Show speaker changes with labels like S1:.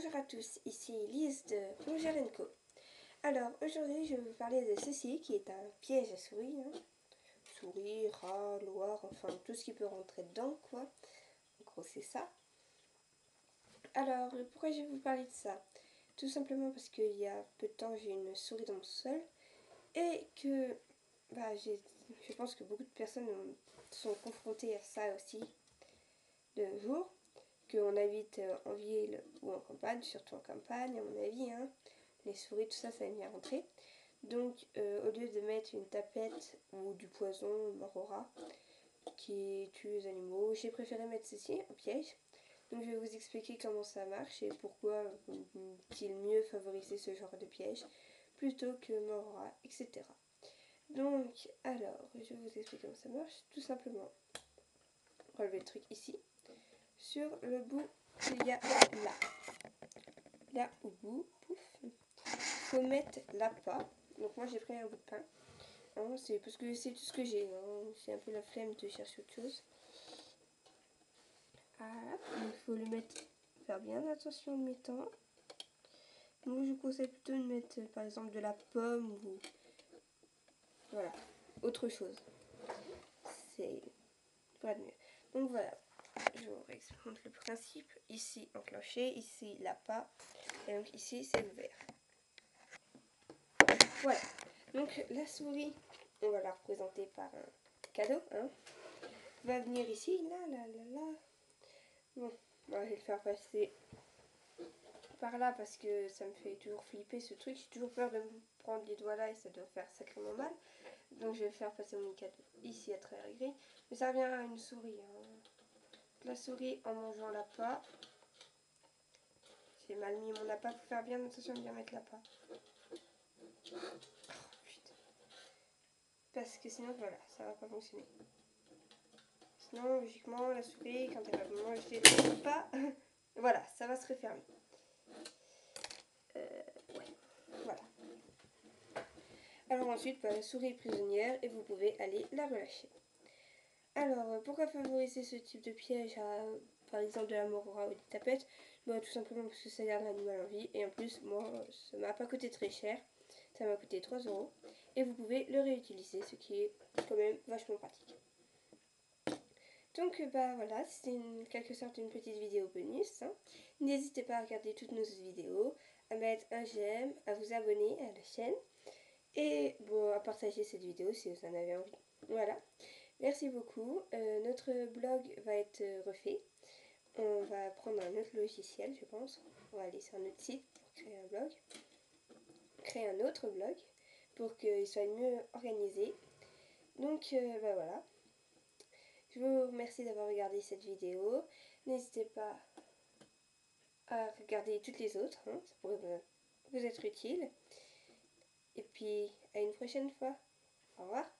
S1: Bonjour à tous, ici Lise de Roger Co. Alors aujourd'hui je vais vous parler de ceci qui est un piège à souris. Hein. Souris, rat, loire, enfin tout ce qui peut rentrer dedans quoi. En gros c'est ça. Alors pourquoi je vais vous parler de ça? Tout simplement parce qu'il y a peu de temps j'ai une souris dans mon sol et que bah, je pense que beaucoup de personnes sont confrontées à ça aussi de jour qu'on habite euh, en ville ou en campagne, surtout en campagne à mon avis, hein. les souris, tout ça, ça aime bien rentrer. Donc euh, au lieu de mettre une tapette ou du poison morora qui tue les animaux, j'ai préféré mettre ceci, un piège. Donc je vais vous expliquer comment ça marche et pourquoi il mieux favoriser ce genre de piège plutôt que morora, etc. Donc alors, je vais vous expliquer comment ça marche. Tout simplement, relever le truc ici sur le bout qu'il y a là. Là au bout, pouf. Faut mettre l'appât. Donc moi j'ai pris un bout de pain. C'est parce que c'est tout ce que j'ai. Hein. C'est un peu la flemme de chercher autre chose. il faut le mettre, faire bien attention en mettant. Moi je vous conseille plutôt de mettre par exemple de la pomme ou voilà, autre chose. C'est pas de mieux. Donc voilà, je vous explique le principe. Ici enclenché, ici l'appât, et donc ici c'est ouvert. Voilà. Donc la souris, on va la représenter par un cadeau. Hein, va venir ici, là, là, là, là. Bon, je vais le faire passer par là parce que ça me fait toujours flipper ce truc. J'ai toujours peur de me prendre les doigts là et ça doit faire sacrément mal. Donc je vais faire passer mon cadeau ici à travers gris. Mais ça revient à une souris. Hein la souris en mangeant la l'appât. J'ai mal mis mon appât. Faut faire bien attention de bien mettre l'appât. Oh, Parce que sinon, voilà, ça va pas fonctionner. Sinon, logiquement, la souris, quand elle va manger pas, voilà, ça va se refermer. Euh, voilà. Alors ensuite, bah, la souris est prisonnière et vous pouvez aller la relâcher. Alors, euh, pourquoi favoriser ce type de piège à, par exemple, de la morora ou des tapettes? Bah, Tout simplement parce que ça garde l'animal en vie. Et en plus, moi, ça m'a pas coûté très cher. Ça m'a coûté 3 euros. Et vous pouvez le réutiliser, ce qui est quand même vachement pratique. Donc, bah voilà, c'était en quelque sorte une petite vidéo bonus. Hein. N'hésitez pas à regarder toutes nos vidéos, à mettre un j'aime, à vous abonner à la chaîne. Et bon, à partager cette vidéo si vous en avez envie. Voilà. Merci beaucoup. Euh, notre blog va être refait. On va prendre un autre logiciel, je pense. On va aller sur un autre site pour créer un blog. Créer un autre blog pour qu'il soit mieux organisé. Donc, euh, bah voilà. Je vous remercie d'avoir regardé cette vidéo. N'hésitez pas à regarder toutes les autres. Hein. ça pourrait vous être utile. Et puis, à une prochaine fois. Au revoir.